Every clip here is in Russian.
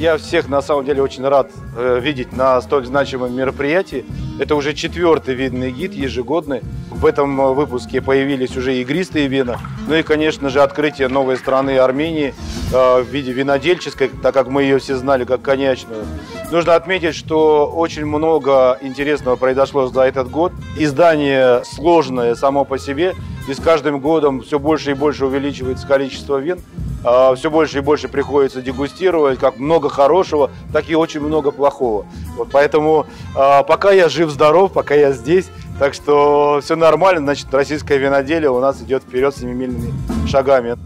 Я всех на самом деле очень рад э, видеть на столь значимом мероприятии. Это уже четвертый винный гид ежегодный. В этом э, выпуске появились уже игристые вина. Ну и, конечно же, открытие новой страны Армении э, в виде винодельческой, так как мы ее все знали как коньячную. Нужно отметить, что очень много интересного произошло за этот год. Издание сложное само по себе, и с каждым годом все больше и больше увеличивается количество вин. А, все больше и больше приходится дегустировать, как много хорошего, так и очень много плохого. Вот поэтому а, пока я жив-здоров, пока я здесь, так что все нормально, значит, российское виноделие у нас идет вперед семимильными шагами.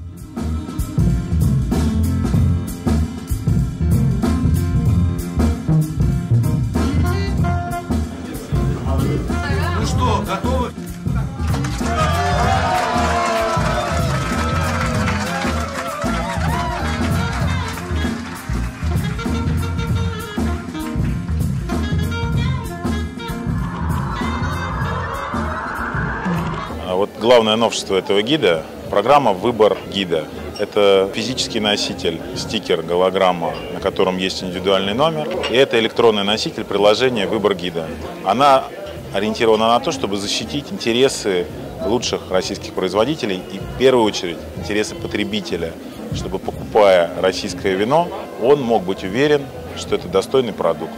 Вот главное новшество этого гида – программа «Выбор гида». Это физический носитель, стикер, голограмма, на котором есть индивидуальный номер. И это электронный носитель приложения «Выбор гида». Она ориентирована на то, чтобы защитить интересы лучших российских производителей и в первую очередь интересы потребителя, чтобы покупая российское вино, он мог быть уверен, что это достойный продукт.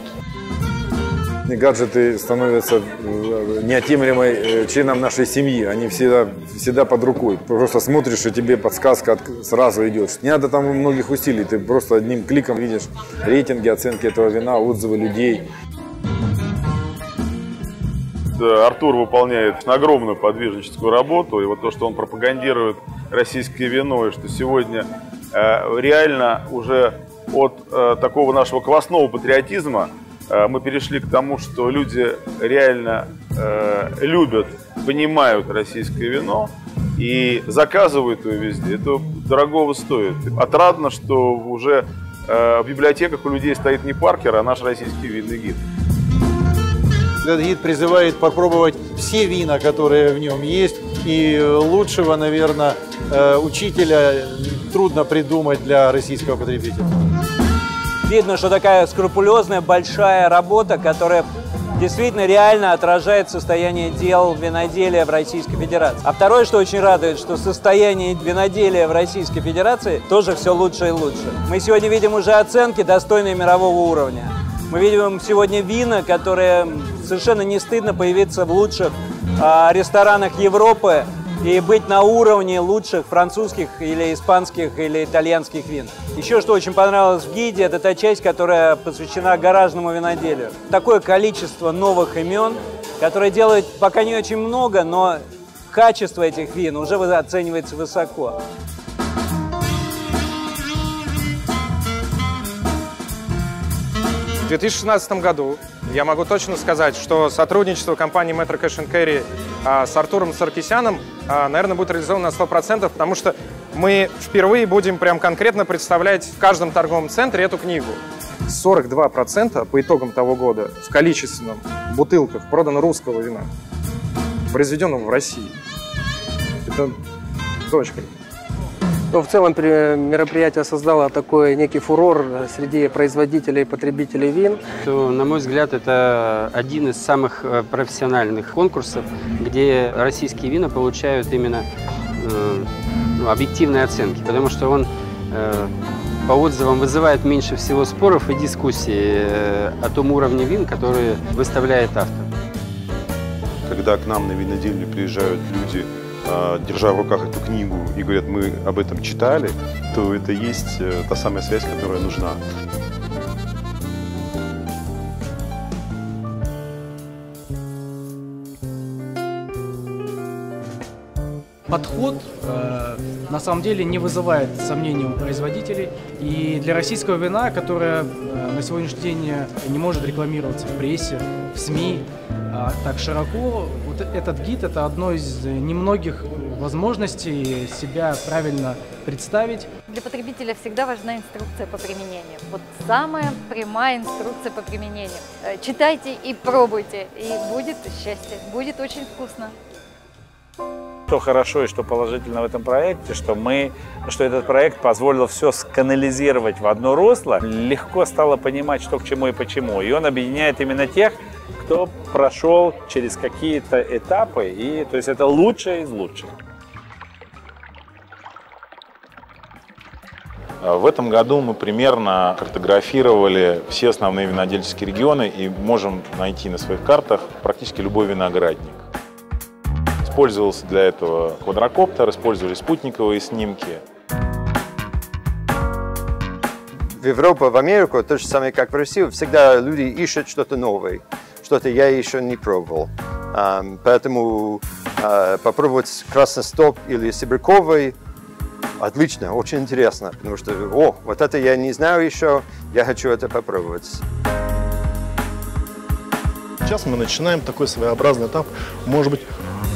Гаджеты становятся э, неотъемлемой э, членом нашей семьи. Они всегда, всегда под рукой. Просто смотришь, и тебе подсказка сразу идет. Не надо там многих усилий. Ты просто одним кликом видишь рейтинги, оценки этого вина, отзывы людей. Да, Артур выполняет огромную подвижническую работу, и вот то, что он пропагандирует российское вино, и что сегодня э, реально уже от э, такого нашего квасного патриотизма э, мы перешли к тому, что люди реально э, любят, понимают российское вино и заказывают его везде. Это дорогого стоит. Отрадно, что уже э, в библиотеках у людей стоит не Паркер, а наш российский винный гид. Этот гид призывает попробовать все вина, которые в нем есть. И лучшего, наверное, э, учителя трудно придумать для российского потребителя. Видно, что такая скрупулезная, большая работа, которая действительно реально отражает состояние дел виноделия в Российской Федерации. А второе, что очень радует, что состояние виноделия в Российской Федерации тоже все лучше и лучше. Мы сегодня видим уже оценки, достойные мирового уровня. Мы видим сегодня вина, которые совершенно не стыдно появиться в лучших а, ресторанах Европы и быть на уровне лучших французских или испанских или итальянских вин. Еще что очень понравилось в гиде, это та часть, которая посвящена гаражному виноделию. Такое количество новых имен, которые делают пока не очень много, но качество этих вин уже оценивается высоко. В 2016 году я могу точно сказать, что сотрудничество компании Metro Cash Carry а, с Артуром Саркисяном, а, наверное, будет реализовано на 100%, потому что мы впервые будем прям конкретно представлять в каждом торговом центре эту книгу. 42% по итогам того года в количественном бутылках продано русского вина, произведенного в России. Это точка. Но в целом при- мероприятие создало такой некий фурор среди производителей и потребителей вин. то, на мой взгляд, это один из самых э, профессиональных конкурсов, где российские вина получают именно э, ну, объективные оценки, потому что он э, по отзывам вызывает меньше всего споров и дискуссий э, о том уровне вин, которые выставляет автор. Когда к нам на винодельню приезжают люди, держа в руках эту книгу и говорят, мы об этом читали, то это есть э, та самая связь, которая нужна. Подход э, на самом деле не вызывает сомнений у производителей. И для российского вина, которое э, на сегодняшний день э, не может рекламироваться в прессе, в СМИ а, так широко, вот этот гид это одно из немногих возможностей себя правильно представить. Для потребителя всегда важна инструкция по применению. Вот самая прямая инструкция по применению. Э, Читайте и пробуйте, и будет счастье, будет очень вкусно. Что хорошо и что положительно в этом проекте, что мы, что этот проект позволил все сканализировать в одно русло, легко стало понимать, что к чему и почему. И он объединяет именно тех, кто прошел через какие-то этапы, и то есть это лучшее из лучших. В этом году мы примерно картографировали все основные винодельческие регионы и можем найти на своих картах практически любой виноградник. Использовался для этого квадрокоптер, использовали спутниковые снимки. В Европу, в Америку, то же самое, как в Россию, всегда люди ищут что-то новое, что-то я еще не пробовал. Поэтому а, попробовать красностоп или сибирковый Отлично, очень интересно, потому что, о, вот это я не знаю еще, я хочу это попробовать. Сейчас мы начинаем такой своеобразный этап, может быть,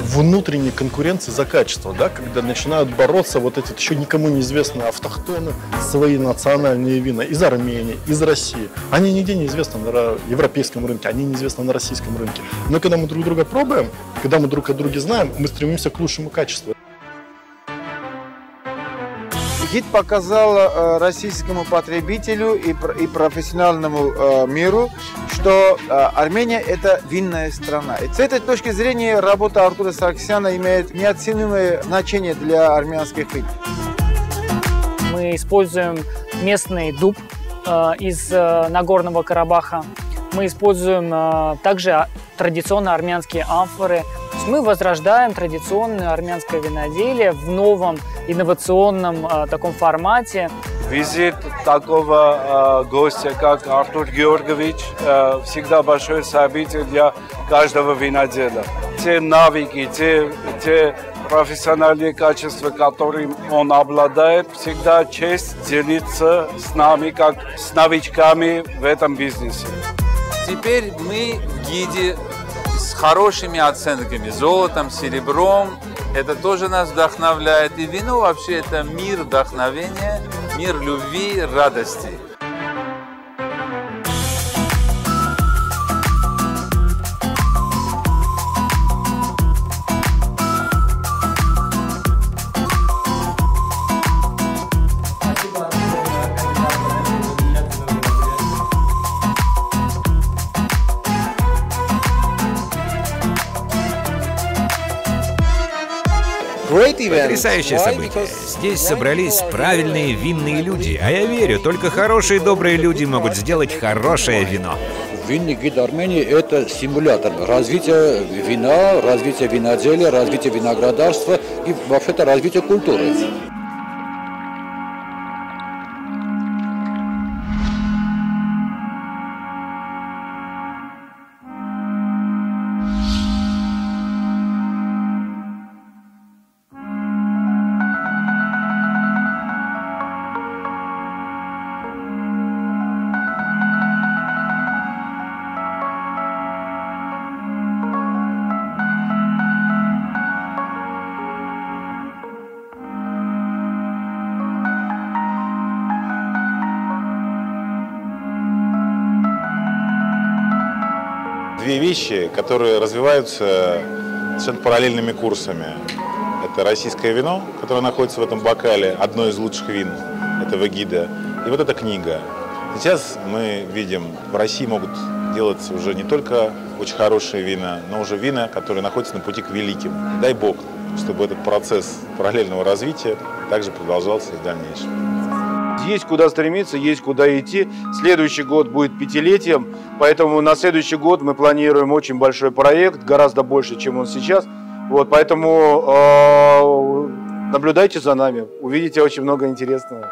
внутренней конкуренции за качество, да, когда начинают бороться вот эти еще никому неизвестные автохтоны, свои национальные вина из Армении, из России. Они нигде не известны на европейском рынке, они неизвестны на российском рынке. Но когда мы друг друга пробуем, когда мы друг о друге знаем, мы стремимся к лучшему качеству. Гид показал э, российскому потребителю и, профессиональному э, миру, что э, Армения – это винная страна. И с этой точки зрения работа Артура Саркисяна имеет неоценимое значение для армянских вин. Мы используем местный дуб из Нагорного Карабаха. Мы используем также традиционно армянские амфоры – мы возрождаем традиционное армянское виноделие в новом инновационном э, таком формате. Визит такого э, гостя, как Артур Георгиевич, э, всегда большое событие для каждого виноделя. Те навыки, те, те профессиональные качества, которым он обладает, всегда честь делиться с нами, как с новичками в этом бизнесе. Теперь мы в гиде с хорошими оценками, золотом, серебром. Это тоже нас вдохновляет. И вино вообще это мир вдохновения, мир любви, радости. Потрясающее событие. Здесь собрались правильные винные люди, а я верю, только хорошие добрые люди могут сделать хорошее вино. Винный гид Армении – это симулятор развития вина, развития виноделия, развития виноградарства и вообще-то развития культуры. Две вещи, которые развиваются совершенно параллельными курсами. Это российское вино, которое находится в этом бокале, одно из лучших вин этого гида. И вот эта книга. Сейчас мы видим, в России могут делаться уже не только очень хорошие вина, но уже вина, которые находятся на пути к великим. Дай бог, чтобы этот процесс параллельного развития также продолжался и в дальнейшем. Есть куда стремиться, есть куда идти. Следующий год будет пятилетием, поэтому на следующий год мы планируем очень большой проект, гораздо больше, чем он сейчас. Вот, поэтому э, наблюдайте за нами, увидите очень много интересного.